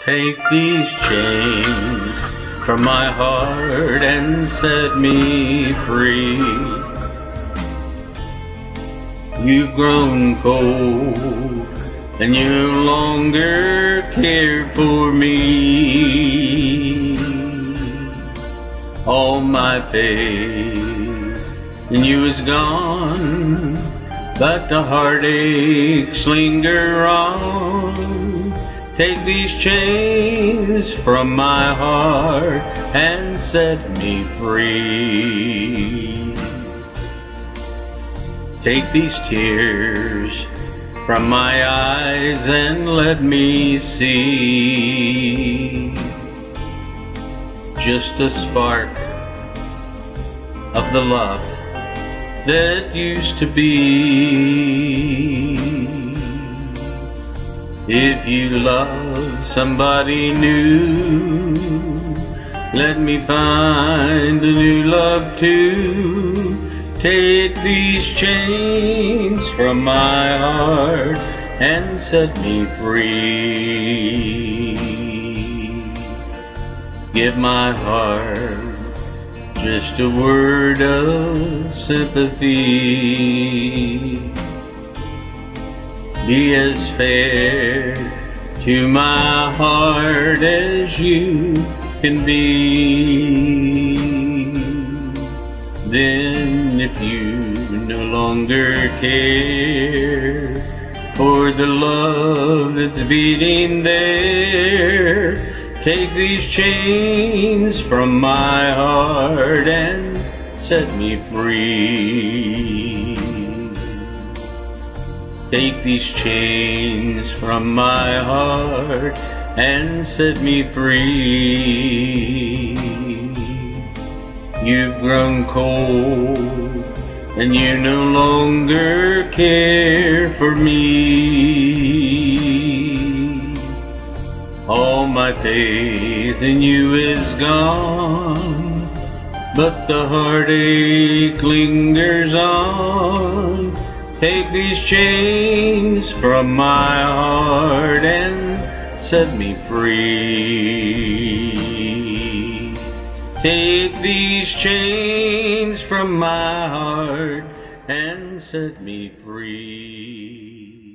Take these chains from my heart and set me free. You've grown cold and you no longer care for me. All my faith in you is gone, but the heartaches linger on. Take these chains from my heart and set me free. Take these tears from my eyes and let me see just a spark of the love that used to be. If you love somebody new, let me find a new love too. Take these chains from my heart and set me free. Give my heart just a word of sympathy be as fair to my heart as you can be. Then if you no longer care for the love that's beating there, take these chains from my heart and set me free. Take these chains from my heart and set me free. You've grown cold and you no longer care for me. All my faith in you is gone, but the heartache lingers on. Take these chains from my heart and set me free. Take these chains from my heart and set me free.